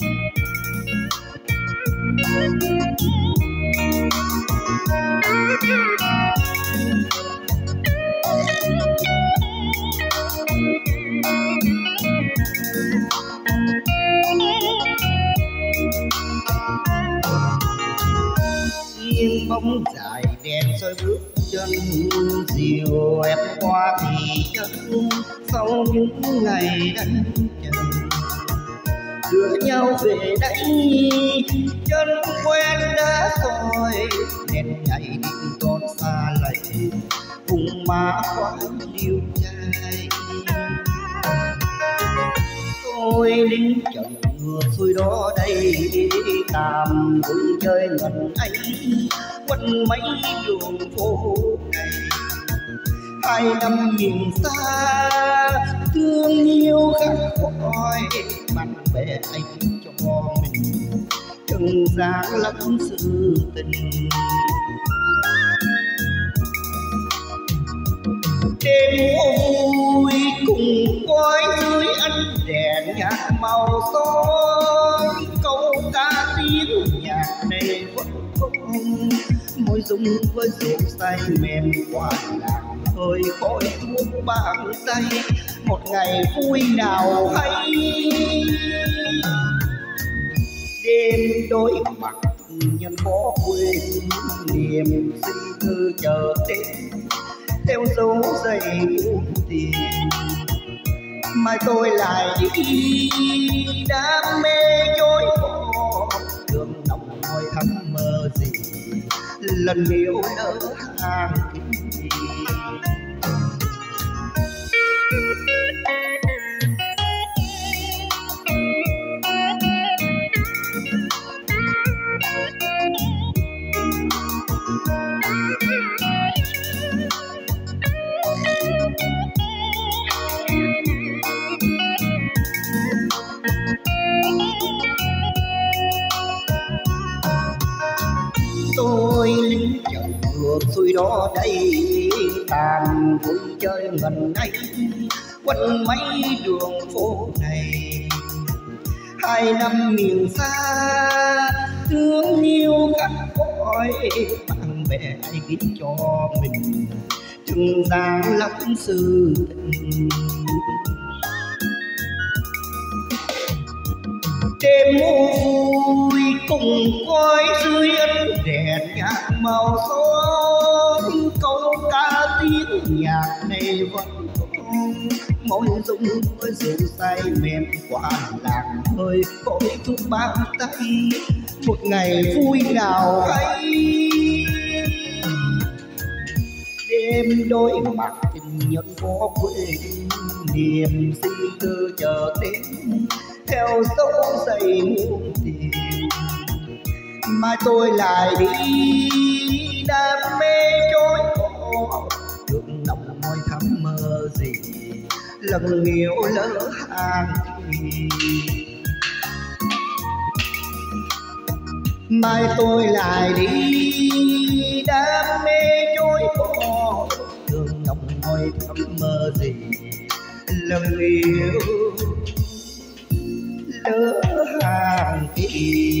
nghiêng bóng dài đèn soi bước chân dìu em qua thì chân sau những ngày đánh chân đưa nhau về đây, chân quen đã rồi nên nhảy định còn xa lầy. Cùng má khoan liêu trai tôi lính chồng vừa xuôi đó đây, tạm vui chơi ngần ấy. Quanh mấy đường phố này, hai năm miền xa thương yêu khắc khoải, bạn bè anh cho mình. Trần gian lẫn sự tình. Đêm vui cùng quái dưới ánh đèn nhạc màu son câu ca tiếng nhạc này vẫn không môi dung với rượu say mềm qua lạc hơi khói thuốc bàn tay, một ngày vui nào hay. Đêm đôi mặt nhân khó quên niềm sinh tư chờ tết theo dấu giày muôn tiền, mai tôi lại đi. Đam mê trôi bỏ, đường nóng ngồi thắm mơ gì lần yêu lỡ hàng kỳ tôi. Lính ngược xuôi đó đây, tàn vui chơi ngần ấy quanh mấy đường phố này, hai năm miền xa. Thương yêu cắt cõi, bạn bè ai kính cho mình. Từng dáng lắm sự tình cùng coi dưới ánh nhạc màu son câu ca tiếng nhạc này vẫn mỗi dung với rượu say mềm qua làng hơi cõi thuốc bao tay. Một ngày vui nào hay. Đêm đôi mặt tình nhân có quên niềm sinh tư chờ tiếng theo dấu giày muôn tìm mai tôi lại đi. Đam mê trôi bỏ. Đường nồng môi thắm mơ gì, lần yêu lỡ hàng thì. Mai tôi lại đi. Đam mê trôi bỏ. Đường nồng môi thắm mơ gì, lần yêu lỡ hàng thì.